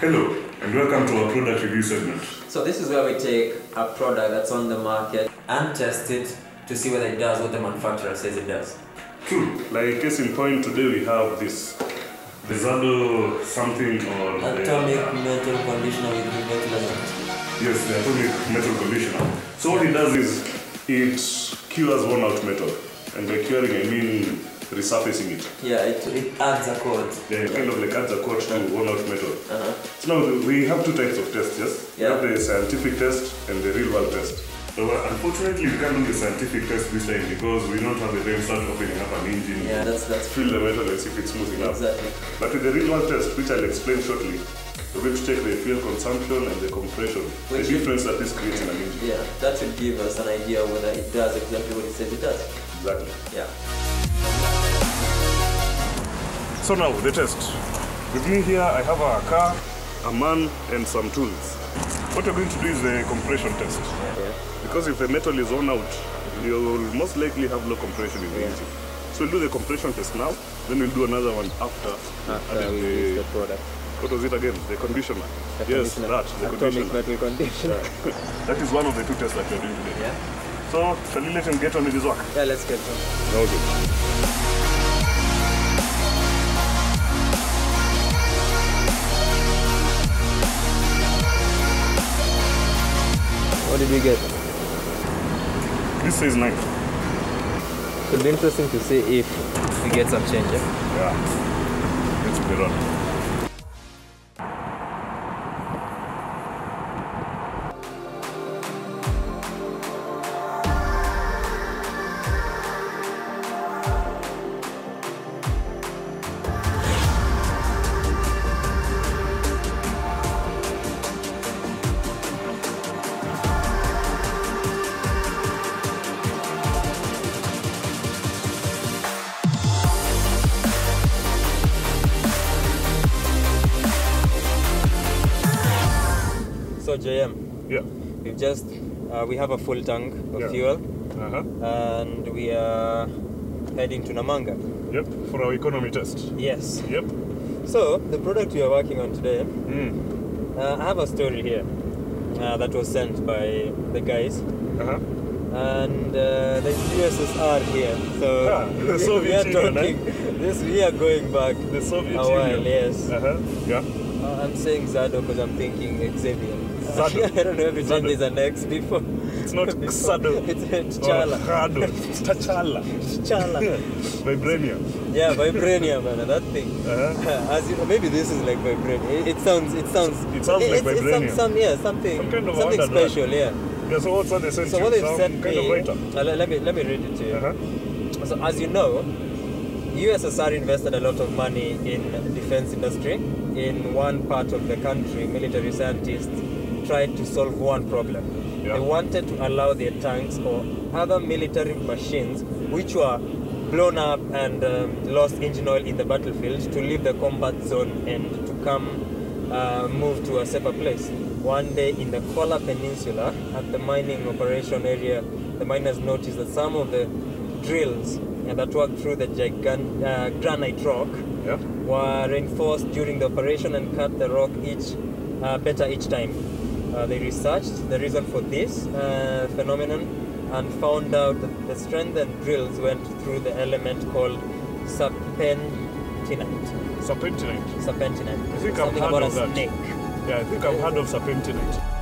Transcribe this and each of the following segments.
Hello, and welcome to our product review segment. So this is where we take a product that's on the market and test it to see whether it does what the manufacturer says it does. True, like case in point, today we have this the Zado something or the, Atomic metal conditioner with revitalizant. yes, the atomic metal conditioner. So what it does is it cures worn out metal, and by curing I mean resurfacing it. Yeah, it, it adds a coat. Yeah, it kind of like adds a coat to worn out metal. Uh-huh. So now we have two types of tests, yes? We have the scientific test and the real world test. So uh, unfortunately we can't do the scientific test this time because we don't have the time start opening up an engine. Yeah, that's that's Feel the metal and see if it's smooth enough. exactly. But with the real world test, which I'll explain shortly, we're going to check the fuel consumption and the compression, Which the difference that this creates in an engine. Yeah, that should give us an idea whether it does exactly what it says it does. Exactly. Yeah. So now the test. With me here, I have a car, a man, and some tools. What we're going to do is the compression test. Yeah. Because if the metal is worn out, you will most likely have low compression in the engine. So we'll do the compression test now, then we'll do another one after. Ah, adding uh, the, product. what was it again? The conditioner. yes, that, the conditioner. metal conditioner. That is one of the two tests that we're doing today. Yeah. So, shall we let him get on with his work? Yeah, let's get on. Okay. What did we get? This says 9. It'll be interesting to see if we get some change. Yeah? Yeah. Let's put it on. Yeah. we've just uh, we have a full tank of Yeah. fuel Uh-huh. and we are heading to Namanga. Yep. For our economy test. Yes. Yep. So the product we are working on today, Mm. uh, I have a story here uh, that was sent by the guys. Uh-huh. and uh, the USSR here. So Ah, the we Soviet are Union, talking. This we are going back The Soviet a while. Union. Yes, Uh-huh. Yeah. Uh, I'm saying Zado because I'm thinking Xavier. Zado. I don't know time Zado. there's an X before. It's not before- Xado. It's T'Challa. Rado. T'Challa. T'Challa. Vibranium. Yeah, vibranium, man. That thing. Uh-huh. As you, maybe this is like vibranium. It, it sounds. It sounds. It sounds like it's, it's some, some, yeah, something. Some kind of something special. Yeah. Yeah, so what's they sent So what they've sent kind me. of writer. uh, let, let me let me read it to you. Uh-huh. So as you know, USSR invested a lot of money in defense industry. In one part of the country, military scientists tried to solve one problem. Yeah. They wanted to allow their tanks or other military machines which were blown up and um, lost engine oil in the battlefield to leave the combat zone and to come uh, move to a safer place. One day in the Kola Peninsula, at the mining operation area, the miners noticed that some of the drills uh, that worked through the gigant, uh, granite rock Yeah. were reinforced during the operation and cut the rock each uh, better each time. Uh, they researched the reason for this uh, phenomenon and found out that the strengthened drills went through the element called serpentinite. Serpentinite. Serpentinite. I think I've Something heard about of a that. snake. Yeah, I think I've heard of serpentinite.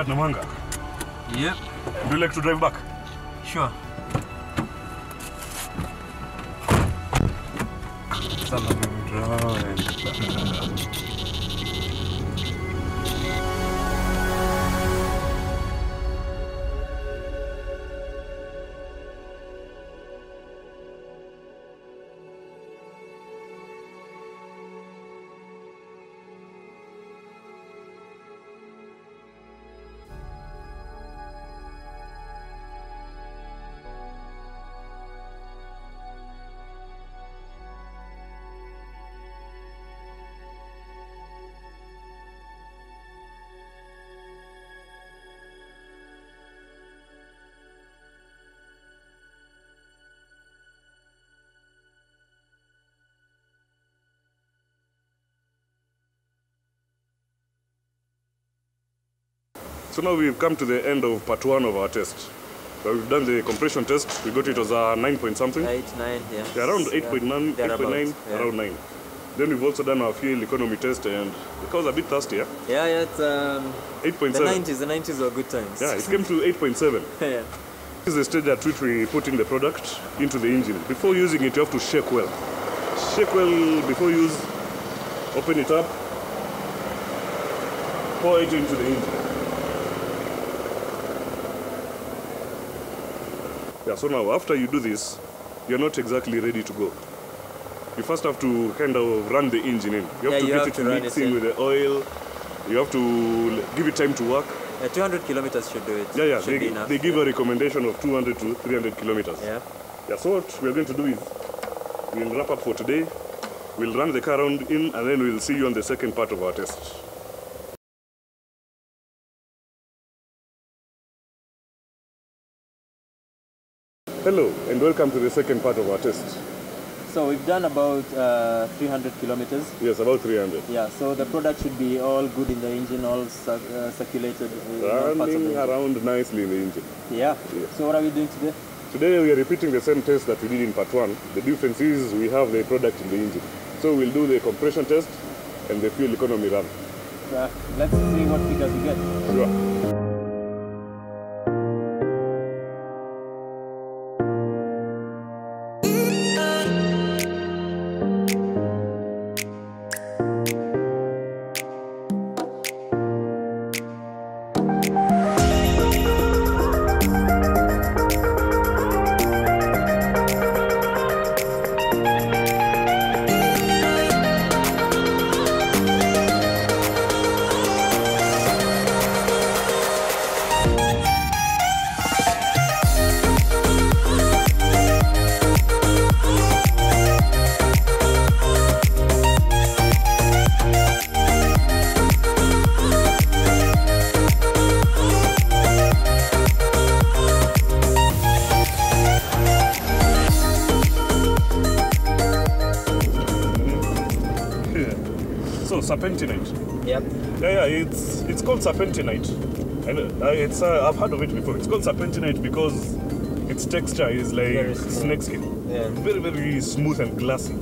At Namanga. Yep. Would you like to drive back? Sure. So now we've come to the end of part one of our test. So we've done the compression test. We got it was a 9 point something. Eight, nine, yeah. Yeah, around 8.9, Thereabouts, 8.9, yeah. around 9. Then we've also done our fuel economy test and because a bit thirsty, yeah? Yeah, yeah, it's um, 8.7. the 90s. The 90s were good times. Yeah, it came to 8.7. yeah. This is the stage at which we put in the product into the engine. Before using it, you have to shake well. Shake well before use. Open it up. Pour it into the engine. Yeah, so now after you do this, you're not exactly ready to go. You first have to kind of run the engine in. You have Yeah, to you get have it to mixing in. with the oil. You have to give it time to work. Yeah, 200 kilometers should do it. Yeah, yeah. Should They, enough. they give a recommendation of 200 to 300 kilometers. Yeah. Yeah, so what we're going to do is we'll wrap up for today. We'll run the car round in and then we'll see you on the second part of our test. Hello and welcome to the second part of our test. So we've done about uh, 300 kilometers. Yes, about 300. Yeah, so the product should be all good in the engine, all uh, circulated in all parts of the Running around nicely in the engine. Yeah. So what are we doing today? Today we are repeating the same test that we did in part one. The difference is we have the product in the engine. So we'll do the compression test and the fuel economy run. Uh, let's see what figures we get. Sure. So serpentinite. Yep. Yeah, yeah, it's it's called serpentinite. And it's uh, I've heard of it before. It's called serpentinite because its texture is like snake skin. Yeah. Very very smooth and glassy.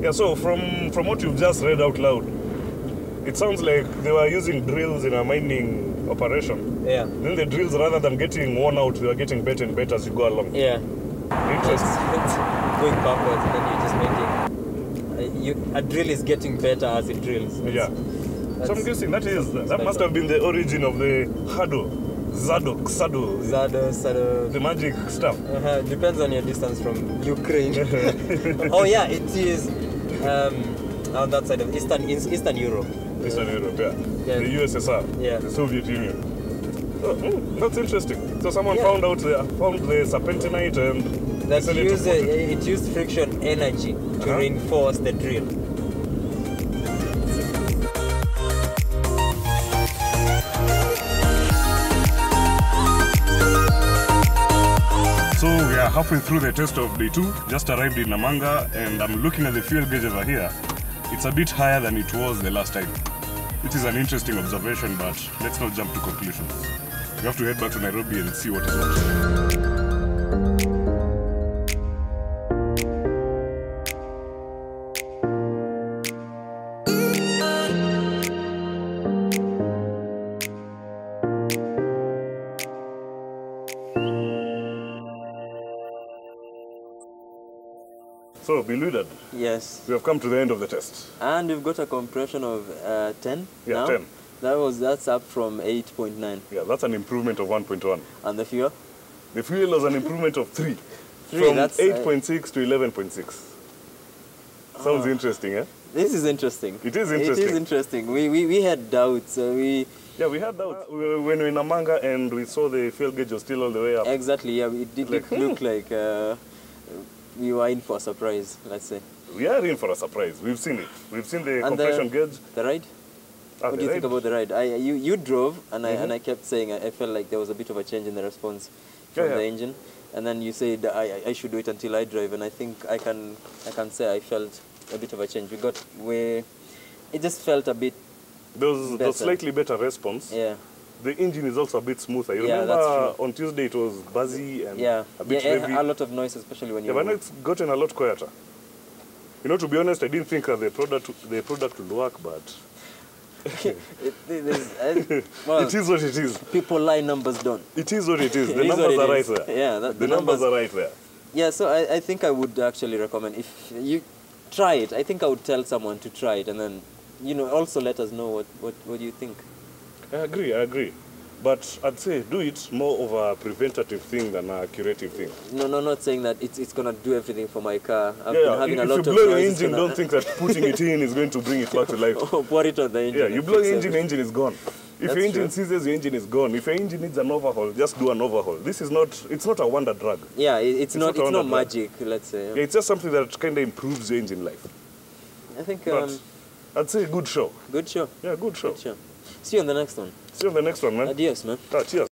Yeah. So from from what you've just read out loud, it sounds like they were using drills in a mining operation. Yeah. Then the drills, rather than getting worn out, they are getting better and better as you go along. Yeah. It's, Interesting. it's going backwards and then you're just making. You, a drill is getting better as it drills. Yeah. So I'm guessing that is that must have been the origin of the Hado, Zadok, Sado, Zado, Sado. the magic stuff. Uh-huh. Depends on your distance from Ukraine. oh yeah, it is um, on that side of Eastern Eastern Europe. Eastern Europe, yeah. Yeah. The USSR, Yeah. the Soviet Union. Oh, hmm, that's interesting. So someone Yeah. found out the found the serpentinite and That decided to uh, it. it used friction energy to Uh-huh. reinforce the drill. So we are halfway through the test of day two. Just arrived in Namanga, and I'm looking at the fuel gauge over here. It's a bit higher than it was the last time, which is an interesting observation. But let's not jump to conclusions. We have to head back to Nairobi and see what is what. Yes. We have come to the end of the test. And we've got a compression of uh, 10 Yeah, now. 10. That was that's up from 8.9. Yeah, that's an improvement of 1.1. And the fuel? The fuel was an improvement of 3. Three, from that's, uh, 8.6 to 11.6. Sounds Ah. interesting, eh? This is interesting. It is It interesting. is interesting. We, we, we had doubts. So we Yeah, we had that. We were- When we were in Namanga and we saw the fuel gauge was still all the way up. exactly yeah. It did Like, look, look like uh, we were in for a surprise. Let's say. We are in for a surprise. We've seen it. We've seen the And compression the, gauge. the ride. Ah, What do you think about the ride? I you you drove and I Mhm. and I kept saying I, I felt like there was a bit of a change in the response from Yeah, yeah. the engine, and then you said I, I- should wait until I drive, and I think I can I can say I felt a bit of a change. We got where it just felt a bit There was, was slightly better response. yeah The engine is also a bit smoother. You Yeah, remember on Tuesday it was buzzy and yeah a bit yeah heavy. a lot of noise especially when Yeah, but now it's gotten a lot quieter. You know, to be honest, I didn't think that the product the product would work, but it, it is, I- uh, well, it is what it is. people lie numbers don't. It is what it is. The is what numbers it are right there. Yeah, that- the, the numbers, numbers- are right there. Yeah, so I, I think I would actually recommend if you try it. I think I would tell someone to try it and then, you know, also let us know what, what, what you think. I agree. I agree. But I'd say do it more of a preventative thing than a curative thing. No, no, not saying that it's, it's gonna do everything for my car. I've yeah, been having if a lot you of blow your engine, don't think that putting it in is going to bring it back to life. Oh, pour it on the engine. Yeah, you blow your engine, engine is gone. If That's your engine true. seizes, your engine is gone. If your engine needs an overhaul, just do an overhaul. This is not, it's not a wonder drug. Yeah, it, it's, not, not it's not drug. magic. Let's say. Yeah, it's just something that kind of improves your engine life. I think um, I'd say good show. good show. Yeah, good show. Good show. See you on the next one. See you on the next one, man. Adios, man. Ah, cheers.